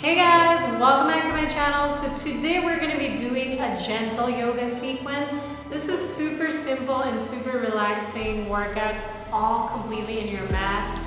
Hey guys, welcome back to my channel. So today we're going to be doing a gentle yoga sequence. This is super simple and super relaxing workout, all completely in your mat,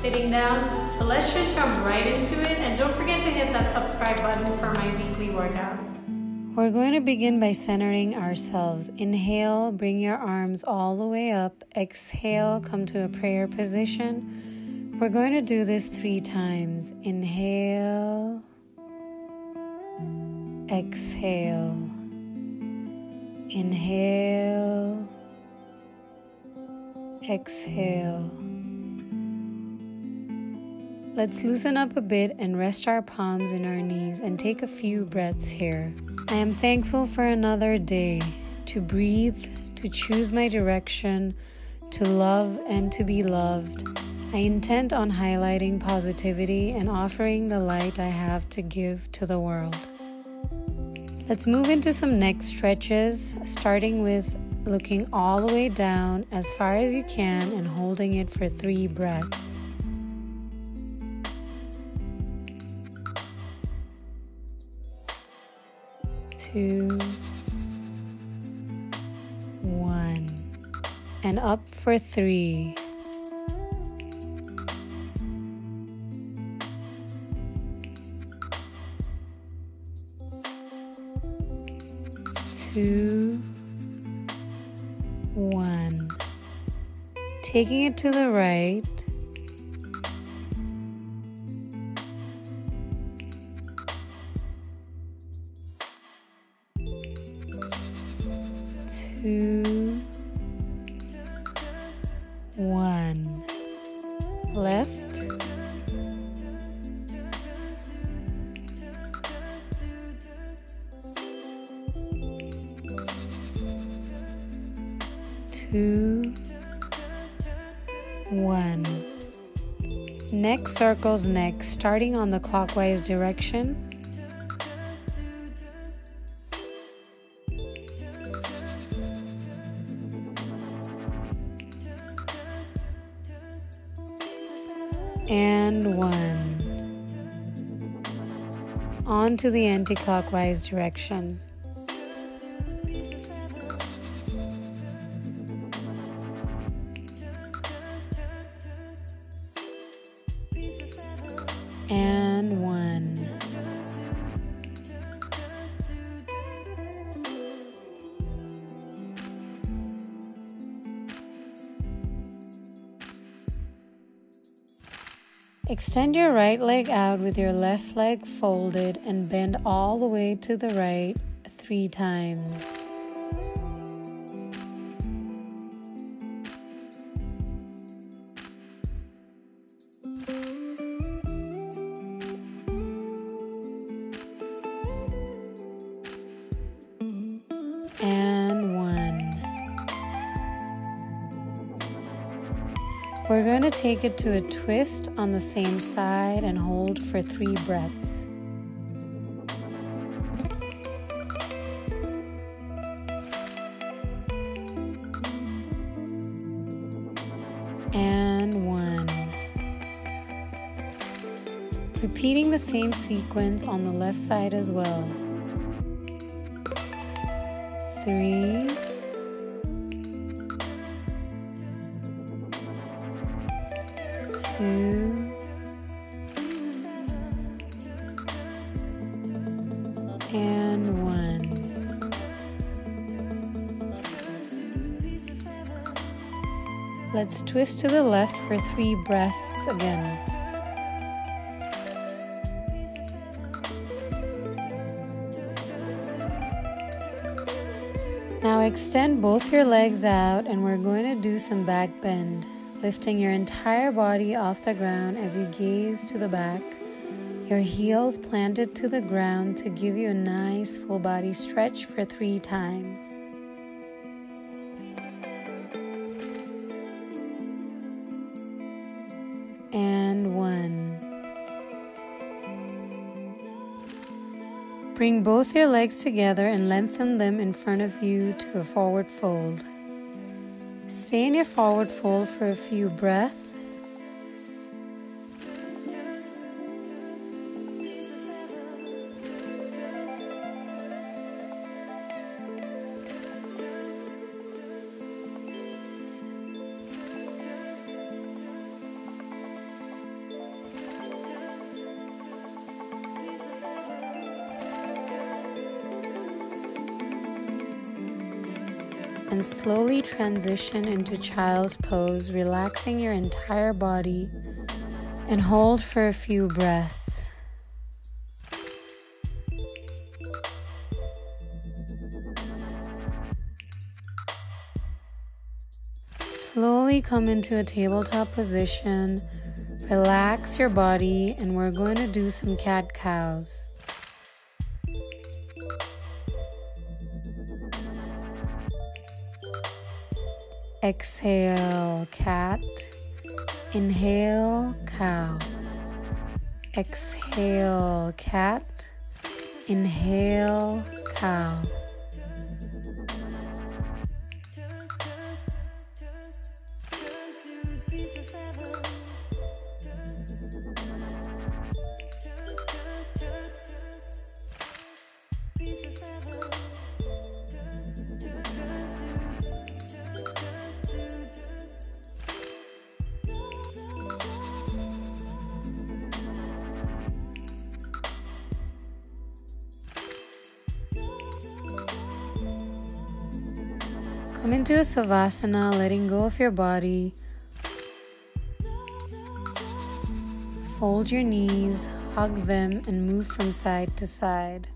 sitting down. So let's just jump right into it and don't forget to hit that subscribe button for my weekly workouts. We're going to begin by centering ourselves. Inhale, bring your arms all the way up. Exhale, come to a prayer position. We're going to do this three times. Inhale, exhale, inhale, exhale. Let's loosen up a bit and rest our palms in our knees and take a few breaths here. I am thankful for another day to breathe, to choose my direction, to love and to be loved. I intend on highlighting positivity and offering the light I have to give to the world. Let's move into some neck stretches, starting with looking all the way down as far as you can and holding it for three breaths. two, one, and up for three. Two, one. Taking it to the right. two, one. Two, one. Neck circles next, starting on the clockwise direction. and one. On to the anti clockwise direction. And one. Extend your right leg out with your left leg folded and bend all the way to the right three times. We're going to take it to a twist on the same side and hold for three breaths. And one. Repeating the same sequence on the left side as well. Three. Two, and one. Let's twist to the left for three breaths again. Now extend both your legs out and we're going to do some back bend lifting your entire body off the ground as you gaze to the back, your heels planted to the ground to give you a nice full body stretch for three times. And one. Bring both your legs together and lengthen them in front of you to a forward fold. Stay in your forward fold for a few breaths. And slowly transition into child's pose, relaxing your entire body and hold for a few breaths. Slowly come into a tabletop position, relax your body, and we're going to do some cat cows. Exhale, cat. Inhale, cow. Exhale, cat. Inhale, cow. Come into a Savasana, letting go of your body. Fold your knees, hug them, and move from side to side.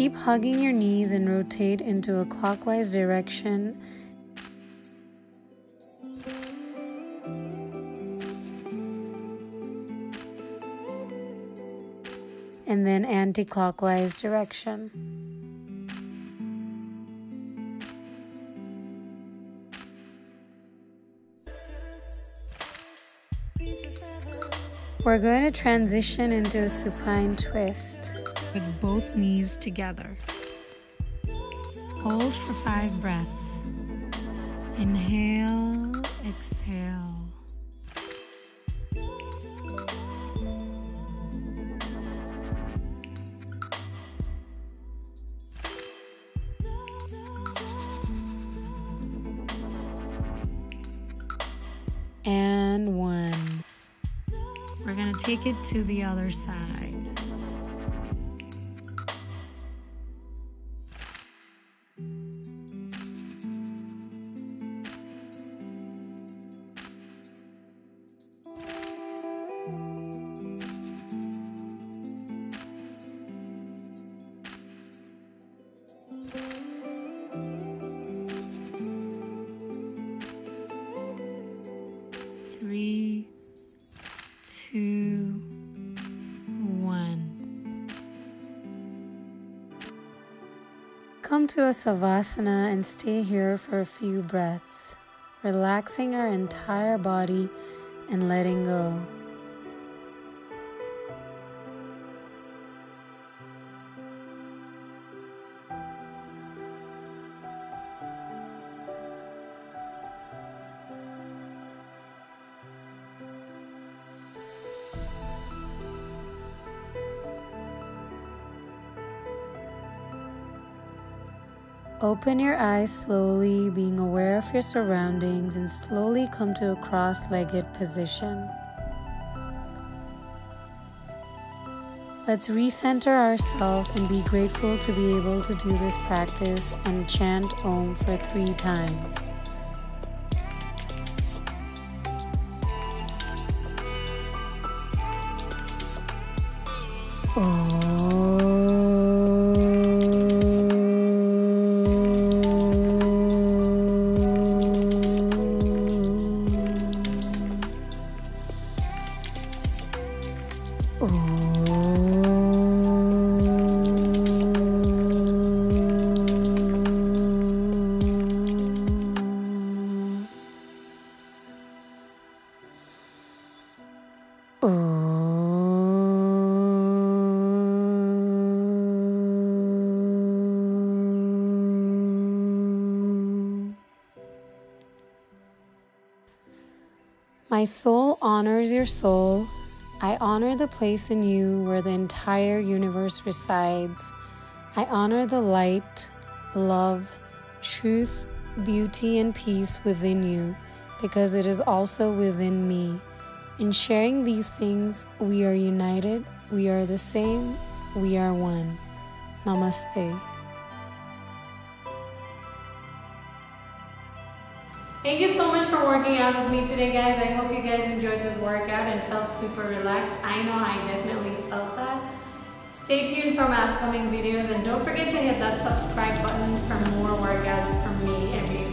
Keep hugging your knees and rotate into a clockwise direction. And then anti clockwise direction. We're going to transition into a supine twist with both knees together. Hold for five breaths. Inhale, exhale. And one. We're going to take it to the other side. Come to a Savasana and stay here for a few breaths, relaxing our entire body and letting go. Open your eyes slowly, being aware of your surroundings, and slowly come to a cross legged position. Let's recenter ourselves and be grateful to be able to do this practice and chant Om for three times. My soul honors your soul. I honor the place in you where the entire universe resides. I honor the light, love, truth, beauty, and peace within you because it is also within me. In sharing these things, we are united, we are the same, we are one. Namaste. Thank you so much for working out with me today, guys. I hope you guys enjoyed this workout and felt super relaxed. I know I definitely felt that. Stay tuned for my upcoming videos and don't forget to hit that subscribe button for more workouts from me every